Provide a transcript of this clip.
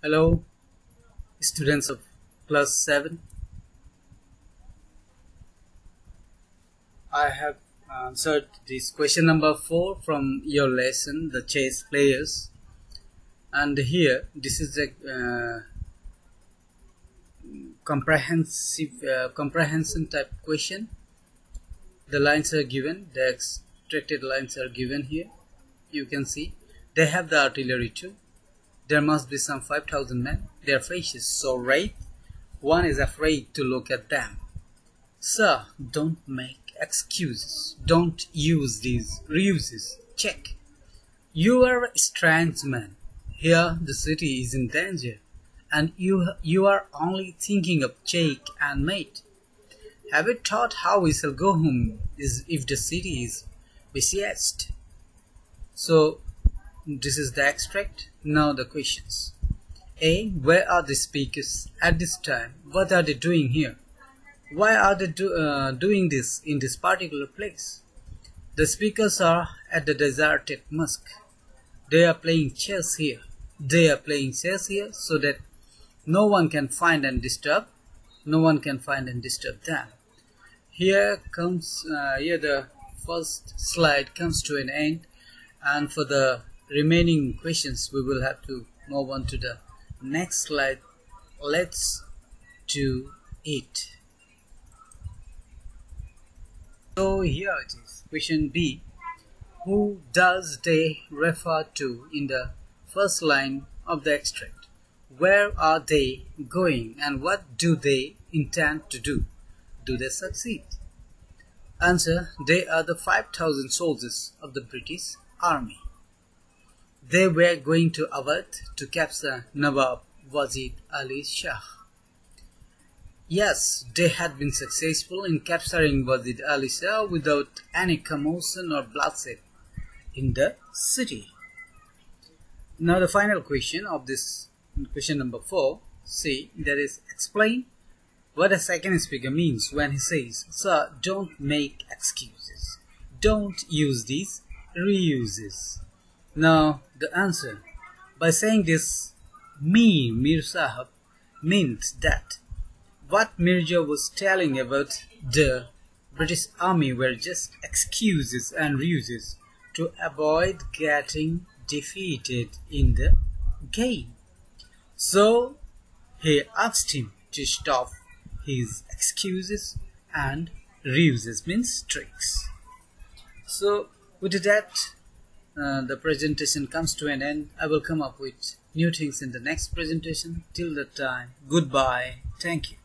Hello, students of class 7. I have answered this question number 4 from your lesson, the chess players. And here, this is a uh, comprehensive uh, comprehension type question. The lines are given, the extracted lines are given here. You can see they have the artillery too there must be some 5,000 men. Their faces so red, one is afraid to look at them. Sir, don't make excuses. Don't use these reuses. Check. You are a strange man. Here the city is in danger, and you you are only thinking of check and mate. Have you thought how we shall go home is if the city is besieged? So this is the extract. Now the questions. A. Where are the speakers at this time? What are they doing here? Why are they do, uh, doing this in this particular place? The speakers are at the deserted mosque. They are playing chess here. They are playing chess here so that no one can find and disturb. No one can find and disturb them. Here comes, uh, here the first slide comes to an end and for the remaining questions we will have to move on to the next slide. Let's do it. So here it is. Question b. Who does they refer to in the first line of the extract? Where are they going and what do they intend to do? Do they succeed? Answer they are the 5000 soldiers of the british army they were going to Awadh to capture Nawab Wazid Ali Shah. Yes, they had been successful in capturing Wazid Ali Shah without any commotion or bloodshed in the city. Now the final question of this question number 4, see that is explain what a second speaker means when he says, Sir, don't make excuses. Don't use these reuses. Now, the answer. By saying this, me, Mir Sahab, means that what Mirza was telling about the British army were just excuses and ruses to avoid getting defeated in the game. So he asked him to stop his excuses and ruses means tricks. So with that uh, the presentation comes to an end. I will come up with new things in the next presentation. Till that time, goodbye. Thank you.